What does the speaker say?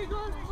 Keep going.